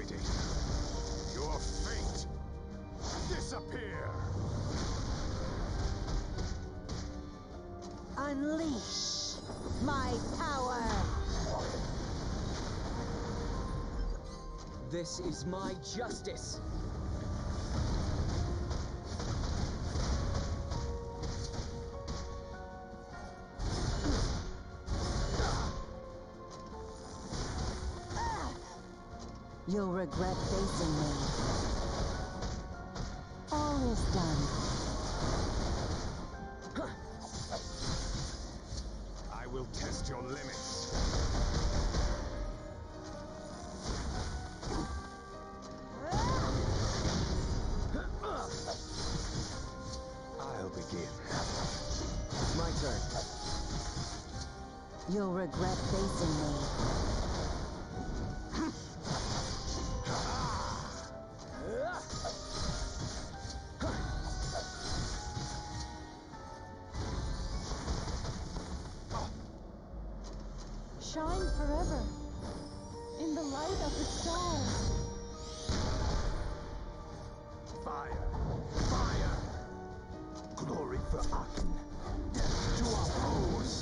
exploited. Your fate! Disappear! Unleash my power! This is my justice! You'll regret facing me. All is done. I will test your limits. I'll begin. My turn. You'll regret facing me. Shine forever in the light of the stars. Fire! Fire! Glory for Akin. Death to our foes!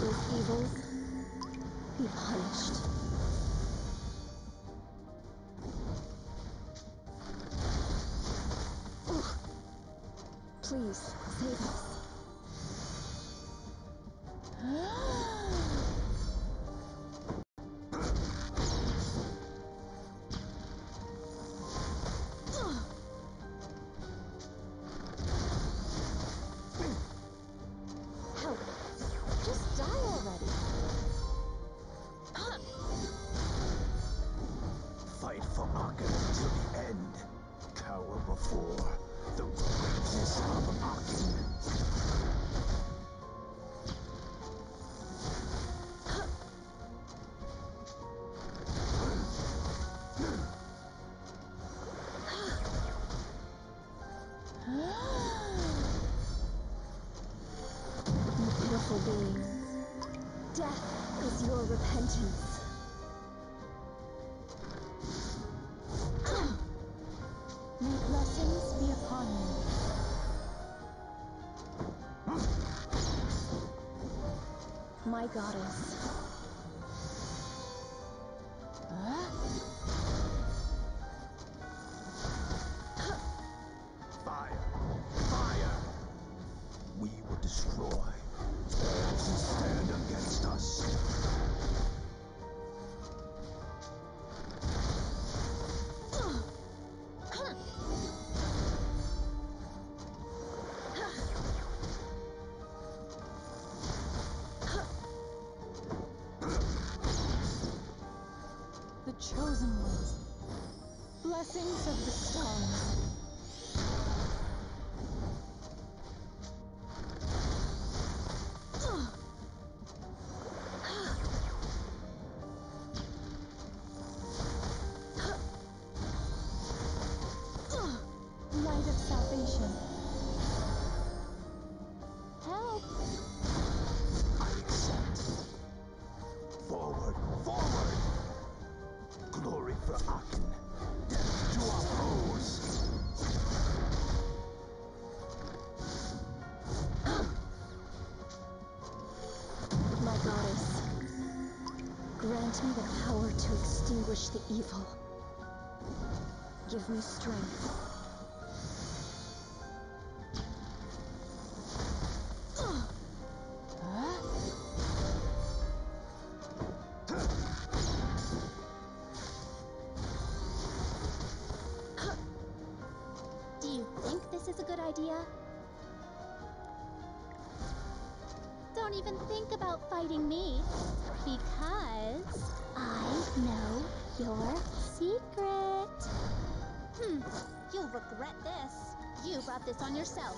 Those evils be punished. Please, save us. Death is your repentance. May blessings be upon you. My goddess. Blessings of the. Light of salvation. Help! Grant me the power to extinguish the evil. Give me strength. Do you think this is a good idea? Don't even think about fighting me. Because I know your secret. Hmm, you'll regret this. You brought this on yourself.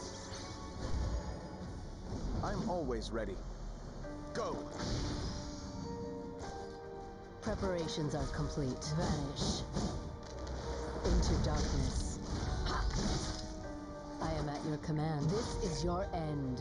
I'm always ready. Go! Preparations are complete. Vanish. Into darkness. I am at your command. This is your end.